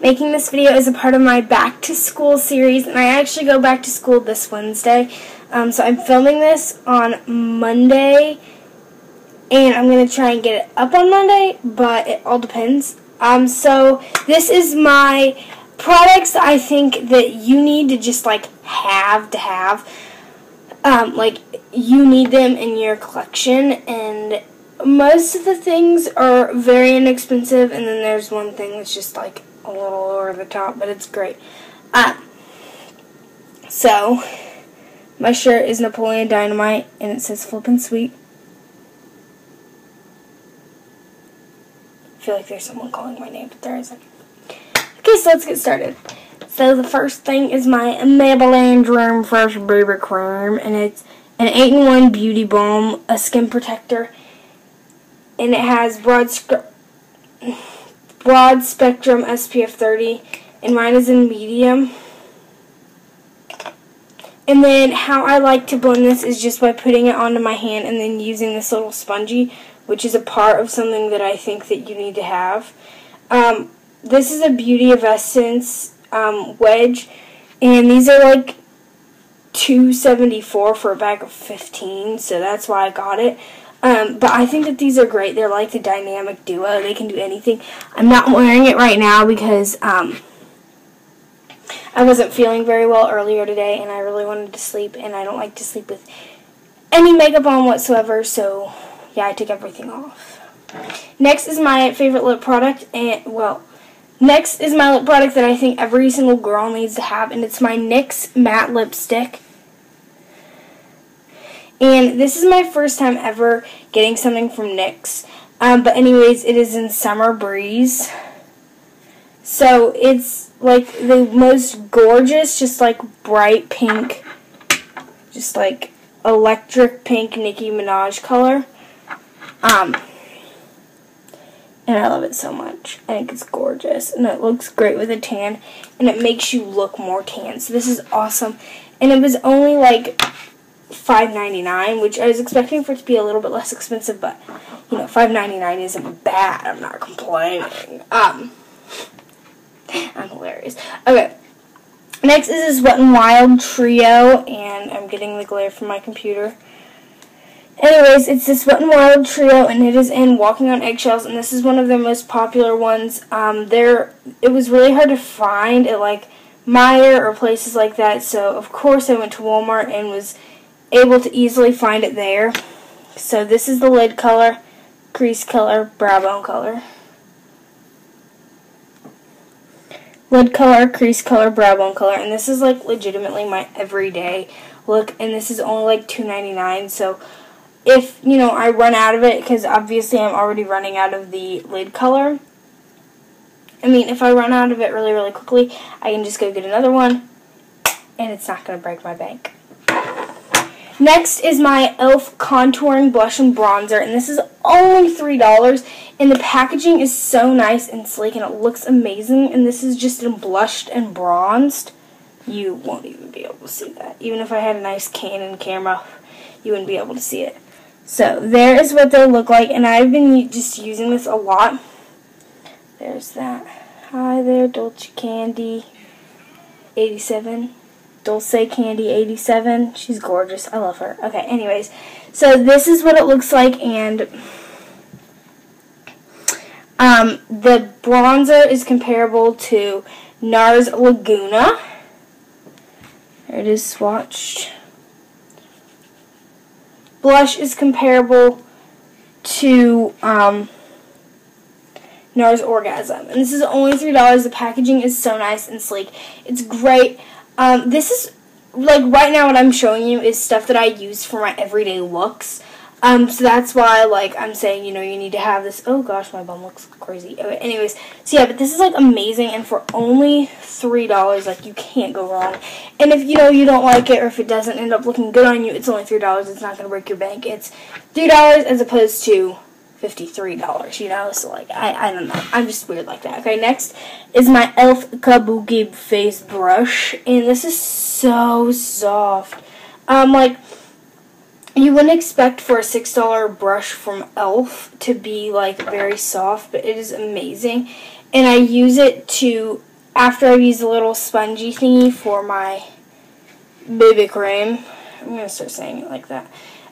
Making this video is a part of my back to school series, and I actually go back to school this Wednesday. Um, so I'm filming this on Monday, and I'm going to try and get it up on Monday, but it all depends. Um, so this is my products I think that you need to just like have to have. Um, like you need them in your collection, and most of the things are very inexpensive, and then there's one thing that's just like a little over the top, but it's great. Um, so, my shirt is Napoleon Dynamite, and it says Flippin' Sweet. I feel like there's someone calling my name, but there isn't. Okay, so let's get started. So the first thing is my Maybelline Dream Fresh BB Cream, and it's an 8-in-1 beauty balm, a skin protector, and it has broad broad spectrum SPF 30 and mine is in medium. And then how I like to blend this is just by putting it onto my hand and then using this little spongy which is a part of something that I think that you need to have. Um, this is a Beauty of Essence um, wedge and these are like 274 for a bag of 15 so that's why I got it um, but I think that these are great. They're like the dynamic duo. They can do anything. I'm not wearing it right now because um, I wasn't feeling very well earlier today and I really wanted to sleep and I don't like to sleep with any makeup on whatsoever. So yeah, I took everything off. Next is my favorite lip product and well, next is my lip product that I think every single girl needs to have and it's my NYX matte lipstick. And this is my first time ever getting something from NYX. Um, but anyways, it is in Summer Breeze. So it's like the most gorgeous, just like bright pink, just like electric pink Nicki Minaj color. Um, and I love it so much. I think it's gorgeous. And it looks great with a tan. And it makes you look more tan. So this is awesome. And it was only like $5.99, which I was expecting for it to be a little bit less expensive, but you know, $5.99 isn't bad. I'm not complaining. Um, I'm hilarious. Okay. Next is this Wet n Wild Trio, and I'm getting the glare from my computer. Anyways, it's this Wet n Wild Trio, and it is in Walking on Eggshells, and this is one of their most popular ones. Um, there, it was really hard to find at like Meijer or places like that, so of course I went to Walmart and was able to easily find it there. So this is the lid color, crease color, brow bone color. Lid color, crease color, brow bone color, and this is like legitimately my everyday look, and this is only like $2.99, so if, you know, I run out of it, because obviously I'm already running out of the lid color, I mean, if I run out of it really, really quickly, I can just go get another one, and it's not going to break my bank. Next is my e.l.f. Contouring Blush and Bronzer, and this is only $3, and the packaging is so nice and sleek, and it looks amazing, and this is just in blushed and bronzed. You won't even be able to see that. Even if I had a nice Canon camera, you wouldn't be able to see it. So, there is what they look like, and I've been just using this a lot. There's that. Hi there, Dulce Candy 87. Dulce Candy 87. She's gorgeous. I love her. Okay, anyways. So this is what it looks like and um, the bronzer is comparable to NARS Laguna. There it is swatched. Blush is comparable to um, NARS Orgasm. And this is only $3. The packaging is so nice and sleek. It's great. Um, this is, like, right now what I'm showing you is stuff that I use for my everyday looks. Um, so that's why, like, I'm saying, you know, you need to have this. Oh, gosh, my bum looks crazy. Okay, anyways, so yeah, but this is, like, amazing, and for only $3, like, you can't go wrong. And if, you know, you don't like it, or if it doesn't end up looking good on you, it's only $3. It's not going to break your bank. It's $3 as opposed to $53, you know? So, like, I, I don't know. I'm just weird like that. Okay, next is my e.l.f. Kabuki face brush. And this is so soft. Um, like, you wouldn't expect for a $6 brush from e.l.f. to be, like, very soft, but it is amazing. And I use it to after I've used a little spongy thingy for my baby cream, I'm going to start saying it like that.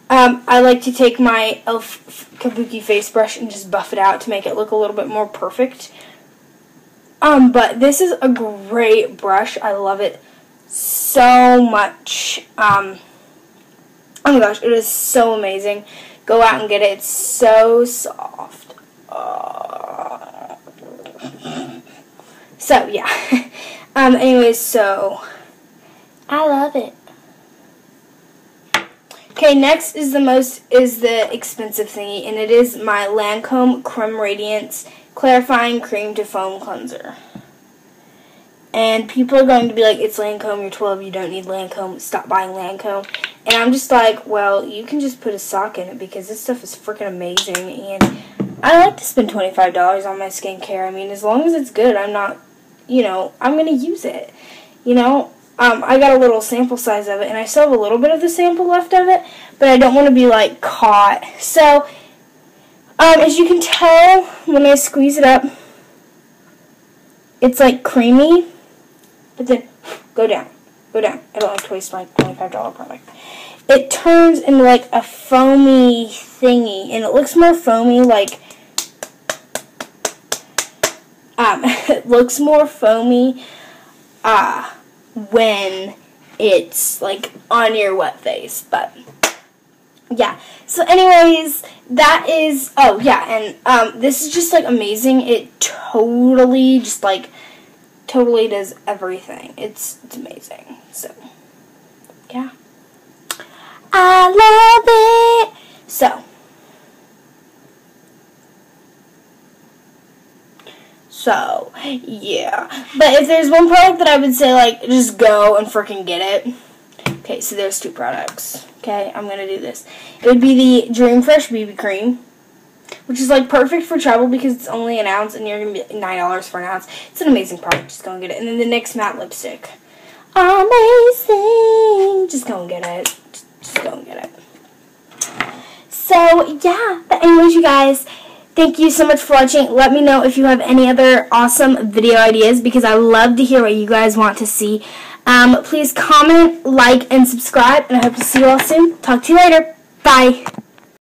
Um, I like to take my e.l.f. Kabuki face brush and just buff it out to make it look a little bit more perfect. Um, but this is a great brush. I love it so much. Um, oh my gosh, it is so amazing. Go out and get it. It's so soft. Uh, so, yeah. um, anyways, so, I love it. Okay, next is the most is the expensive thingy, and it is my Lancome Creme Radiance Clarifying Cream to Foam Cleanser. And people are going to be like, it's Lancome, you're 12, you don't need Lancome, stop buying Lancome. And I'm just like, well, you can just put a sock in it because this stuff is freaking amazing. And I like to spend $25 on my skincare. I mean, as long as it's good, I'm not, you know, I'm going to use it. You know, um, I got a little sample size of it, and I still have a little bit of the sample left of it, but I don't want to be, like, caught. So, um, as you can tell, when I squeeze it up, it's, like, creamy, but then, go down, go down. I don't like to waste my $25 product. It turns into, like, a foamy thingy, and it looks more foamy, like, um, it looks more foamy, ah, uh, when it's like on your wet face. But yeah. So anyways, that is oh yeah, and um this is just like amazing. It totally just like totally does everything. It's it's amazing. So yeah. I love it. So So, yeah. But if there's one product that I would say, like, just go and freaking get it. Okay, so there's two products. Okay, I'm going to do this. It would be the Dream Fresh BB Cream, which is, like, perfect for travel because it's only an ounce and you're going to be $9 for an ounce. It's an amazing product. Just go and get it. And then the NYX Matte Lipstick. Amazing! Just go and get it. Just go and get it. So, yeah. But anyways, you guys Thank you so much for watching. Let me know if you have any other awesome video ideas because I love to hear what you guys want to see. Um, please comment, like, and subscribe, and I hope to see you all soon. Talk to you later. Bye.